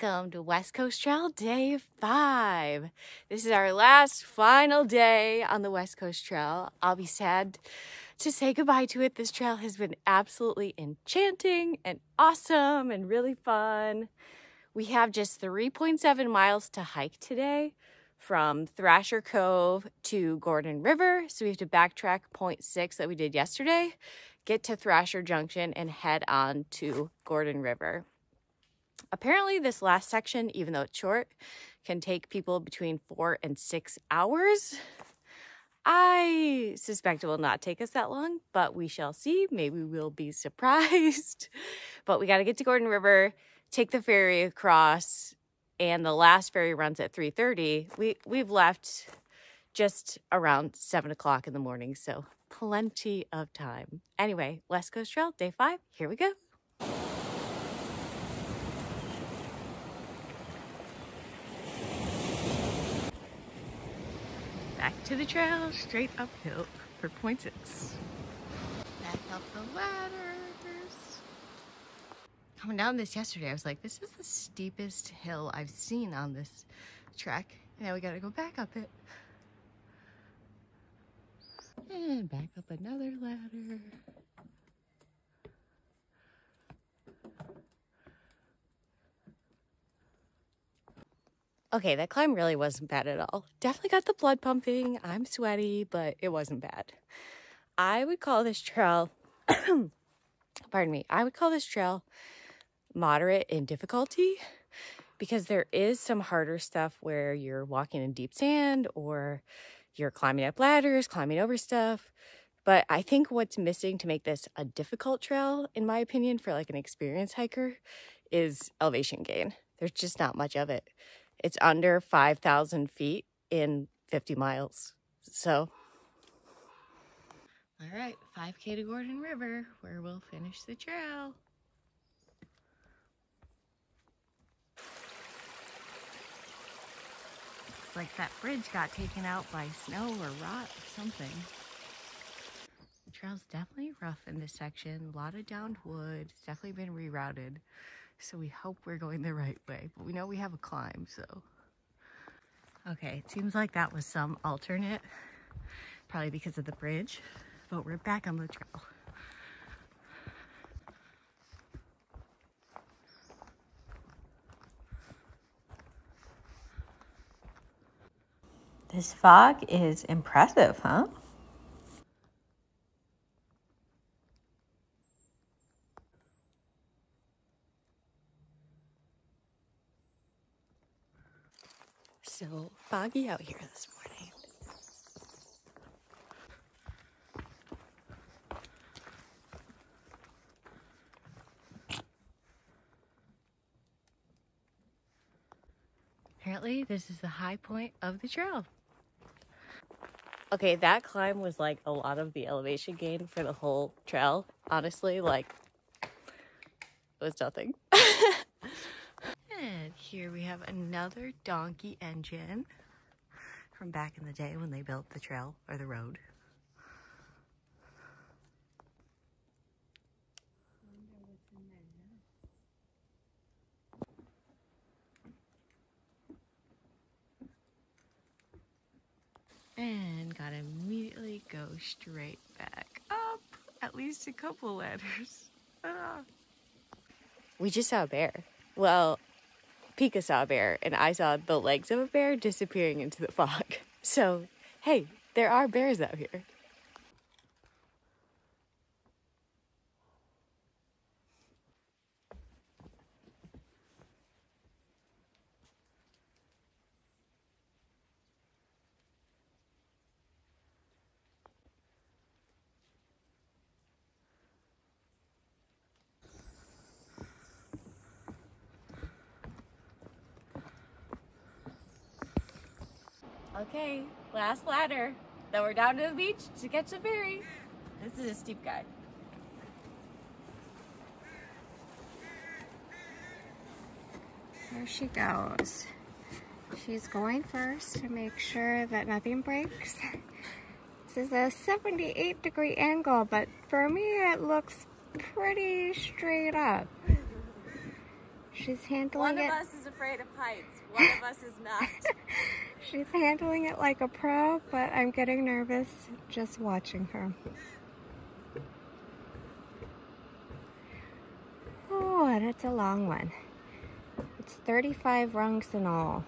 Welcome to West Coast Trail Day 5. This is our last final day on the West Coast Trail. I'll be sad to say goodbye to it. This trail has been absolutely enchanting and awesome and really fun. We have just 3.7 miles to hike today from Thrasher Cove to Gordon River. So we have to backtrack 0.6 that we did yesterday, get to Thrasher Junction, and head on to Gordon River. Apparently, this last section, even though it's short, can take people between four and six hours. I suspect it will not take us that long, but we shall see. Maybe we'll be surprised. but we got to get to Gordon River, take the ferry across, and the last ferry runs at 3.30. We, we've left just around 7 o'clock in the morning, so plenty of time. Anyway, West Coast Trail, day five, here we go. Back to the trail, straight uphill for point six. Back up the ladders. Coming down this yesterday, I was like, this is the steepest hill I've seen on this trek. Now we gotta go back up it. And back up another ladder. Okay, that climb really wasn't bad at all. Definitely got the blood pumping. I'm sweaty, but it wasn't bad. I would call this trail, pardon me, I would call this trail moderate in difficulty because there is some harder stuff where you're walking in deep sand or you're climbing up ladders, climbing over stuff. But I think what's missing to make this a difficult trail, in my opinion, for like an experienced hiker, is elevation gain. There's just not much of it. It's under 5,000 feet in 50 miles. So, all right, 5K to Gordon River, where we'll finish the trail. It's like that bridge got taken out by snow or rot or something. The trail's definitely rough in this section. A lot of downed wood. It's definitely been rerouted. So we hope we're going the right way, but we know we have a climb, so. Okay, it seems like that was some alternate, probably because of the bridge, but we're back on the trail. This fog is impressive, huh? So foggy out here this morning. Apparently, this is the high point of the trail. Okay, that climb was like a lot of the elevation gain for the whole trail. Honestly, like, it was nothing. here we have another donkey engine from back in the day when they built the trail or the road. And gotta immediately go straight back up at least a couple ladders. Ah. We just saw a bear. Well, Pika saw a bear, and I saw the legs of a bear disappearing into the fog. So, hey, there are bears out here. Okay, last ladder. Then we're down to the beach to catch a ferry. This is a steep guy. There she goes. She's going first to make sure that nothing breaks. This is a 78 degree angle, but for me it looks pretty straight up. She's handling it. One it. of us is afraid of heights. One of us is not. She's handling it like a pro, but I'm getting nervous just watching her. Oh, and it's a long one. It's 35 rungs in all.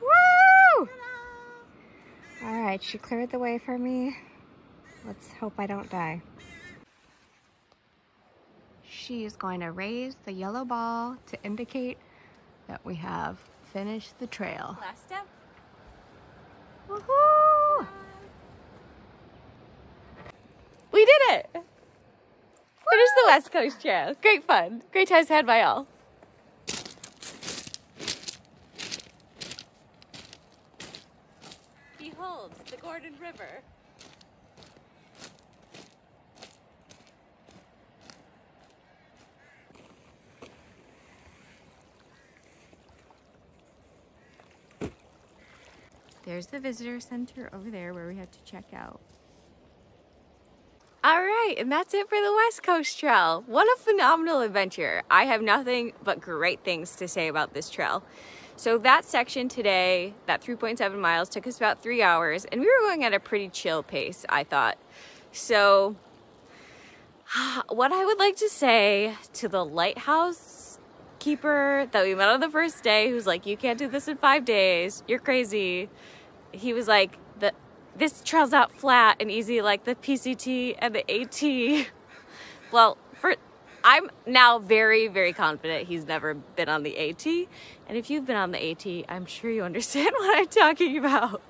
Woo! All right, she cleared the way for me. Let's hope I don't die. She is going to raise the yellow ball to indicate that we have finished the trail. Last step. Woohoo! We did it! Finished the West Coast Trail. Great fun. Great times had by all. Behold, the Gordon River. There's the visitor center over there where we have to check out. All right, and that's it for the West Coast Trail. What a phenomenal adventure. I have nothing but great things to say about this trail. So that section today, that 3.7 miles, took us about three hours, and we were going at a pretty chill pace, I thought. So what I would like to say to the lighthouse keeper that we met on the first day, who's like, you can't do this in five days, you're crazy. He was like, the this trail's not flat and easy like the PCT and the AT. Well, for I'm now very, very confident he's never been on the AT. And if you've been on the AT, I'm sure you understand what I'm talking about.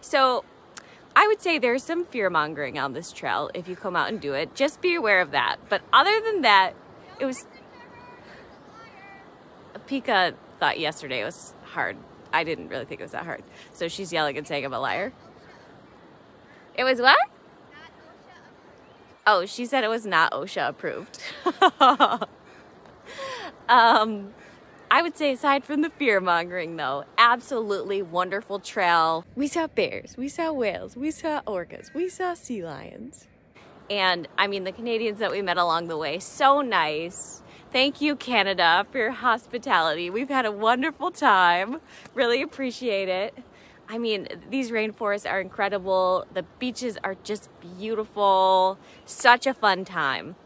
So I would say there's some fear mongering on this trail if you come out and do it. Just be aware of that. But other than that, it was. Pika thought yesterday was hard. I didn't really think it was that hard. So she's yelling and saying I'm a liar. It was what? Oh, she said it was not OSHA approved. um, I would say aside from the fear mongering though, absolutely wonderful trail. We saw bears, we saw whales, we saw orcas, we saw sea lions. And I mean, the Canadians that we met along the way, so nice. Thank you, Canada, for your hospitality. We've had a wonderful time. Really appreciate it. I mean, these rainforests are incredible. The beaches are just beautiful. Such a fun time.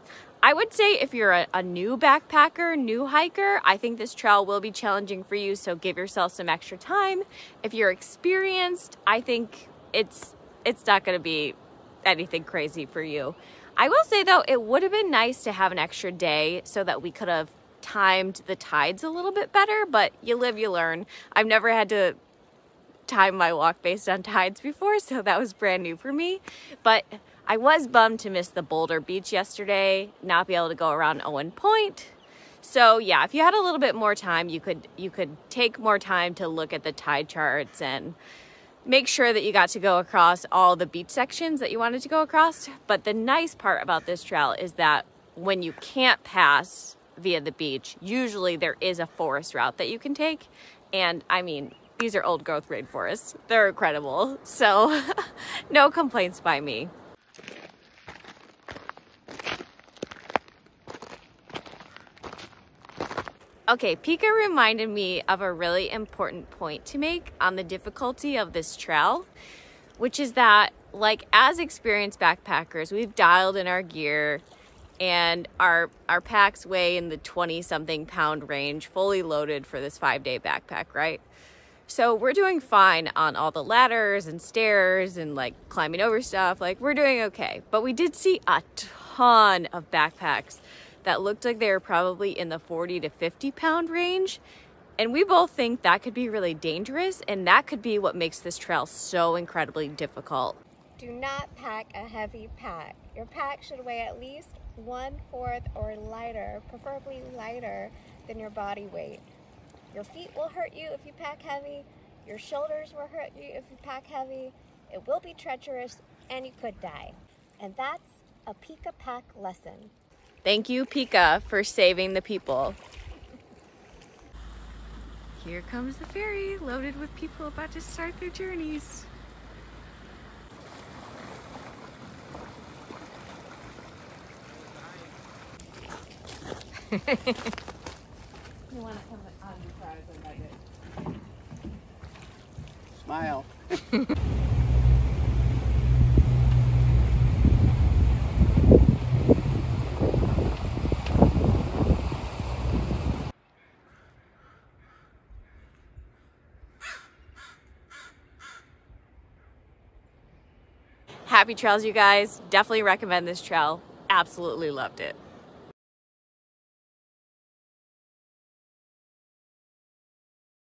I would say if you're a, a, new backpacker, new hiker, I think this trail will be challenging for you, so give yourself some extra time. If you're experienced, I think it's it's not going to be anything crazy for you. I will say though, it would have been nice to have an extra day so that we could have timed the tides a little bit better, but you live, you learn. I've never had to time my walk based on tides before, so that was brand new for me. But I was bummed to miss the Boulder Beach yesterday, not be able to go around Owen Point. So yeah, if you had a little bit more time, you could you could take more time to look at the tide charts and make sure that you got to go across all the beach sections that you wanted to go across. But the nice part about this trail is that when you can't pass via the beach, usually there is a forest route that you can take. And I mean, these are old growth rainforests. They're incredible. So no complaints by me. Okay, Pika reminded me of a really important point to make on the difficulty of this trail, which is that, like, as experienced backpackers, we've dialed in our gear and our our packs weigh in the 20 something pound range, fully loaded for this five day backpack, right? So we're doing fine on all the ladders and stairs and like climbing over stuff. Like, we're doing okay. But we did see a ton of backpacks that looked like they were probably in the 40 to 50 pound range. And we both think that could be really dangerous, and that could be what makes this trail so incredibly difficult. Do not pack a heavy pack. Your pack should weigh at least one fourth or lighter, preferably lighter than your body weight. Your feet will hurt you if you pack heavy. Your shoulders will hurt you if you pack heavy. It will be treacherous and you could die. And that's a Pika Pack lesson. Thank you, Pika, for saving the people. Here comes the ferry loaded with people about to start their journeys. You want to come on your fries and nugget. Smile. Happy trails, you guys. Definitely recommend this trail. Absolutely loved it.